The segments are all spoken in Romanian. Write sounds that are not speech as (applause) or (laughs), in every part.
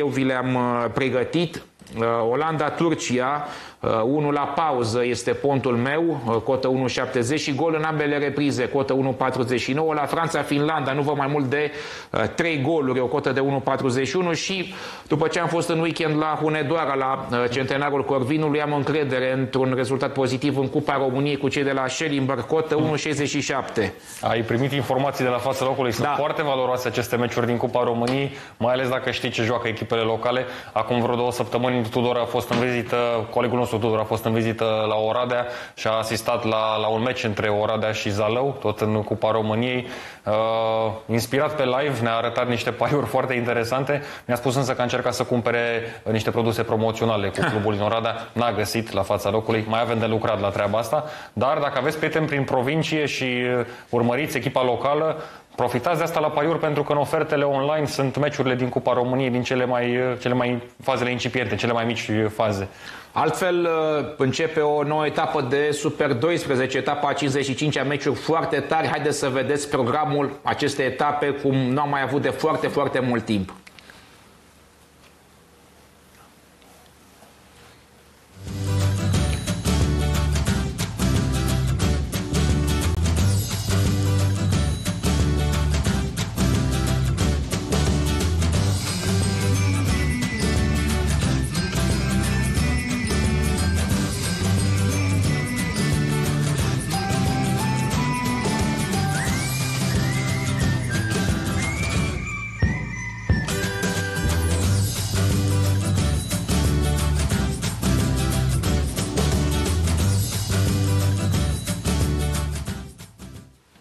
eu vi le-am uh, pregătit. Uh, Olanda-Turcia, 1 uh, la pauză este pontul meu, cotă 1.70 și gol în ambele reprize, cotă 1.49. La Franța-Finlanda nu vă mai mult de 3 goluri, o cotă de 1.41 și după ce am fost în weekend la Hunedoara, la centenarul Corvinului, am încredere într-un rezultat pozitiv în Cupa României cu cei de la Schellimberg, cotă 1.67. Ai primit informații de la fața locului, sunt da. foarte valoroase aceste meciuri din Cupa României, mai ales dacă știi ce joacă echipele locale. Acum vreo două săptămâni Tudor a fost în vizită, colegul nostru Tudor a fost în vizită la Oradea și a asistat la, la un meci între Oradea și Zalău, tot în Cupa României. Uh, inspirat pe live, ne-a arătat niște pariuri (laughs) foarte interesante. Mi-a spus însă că a încercat să cumpere niște produse promoționale cu clubul din Oradea. N-a găsit la fața locului. Mai avem de lucrat la treaba asta. Dar dacă aveți prieteni prin provincie și urmăriți echipa locală, Profitați de asta la paiuri pentru că în ofertele online sunt meciurile din Cupa României din cele mai, cele mai fazele incipiente, cele mai mici faze. Altfel uh, începe o nouă etapă de Super 12, etapa 55 a meciuri foarte tari. Haideți să vedeți programul acestei etape cum nu am mai avut de foarte, foarte mult timp.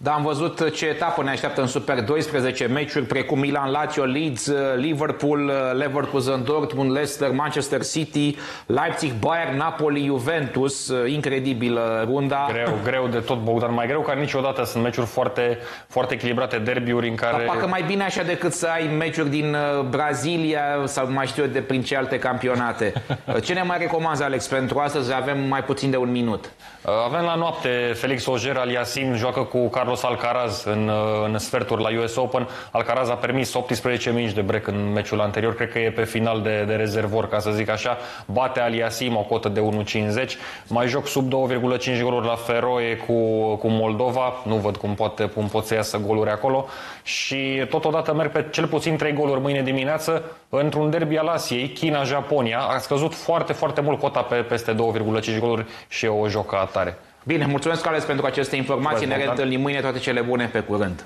Da, am văzut ce etapă ne așteaptă în Super 12 meciuri precum Milan, Lazio, Leeds, Liverpool, Leverkusen, Dortmund, Leicester, Manchester City, Leipzig, Bayern, Napoli, Juventus. Incredibilă runda. Greu, greu de tot, Bogdan. Mai greu ca niciodată. Sunt meciuri foarte, foarte echilibrate, derbiuri în care... Dar parcă mai bine așa decât să ai meciuri din uh, Brazilia sau mai știu eu de prin ce alte campionate. (laughs) Ce ne mai recomanzi, Alex, pentru astăzi? Avem mai puțin de un minut. Uh, avem la noapte Felix Oger Aliasim joacă cu Carlos Alcaraz în, uh, în sferturi la US Open. Alcaraz a permis 18 mingi de break în meciul anterior, cred că e pe final de, de rezervor, ca să zic așa. Bate Aliasim o cotă de 1,50. Mai joc sub 2,5 goluri la Feroe cu, cu Moldova. Nu văd cum, poate, cum pot să iasă goluri acolo. Și totodată merg pe cel puțin 3 goluri mâine dimineață într-un derby al Asiei, China-Japonia. A scăzut foarte, foarte mult cota pe peste 2,5 goluri și e o jocă tare. Bine, mulțumesc, Alex, pentru aceste informații. Ne reîntâlnim mâine. Toate cele bune. Pe curând.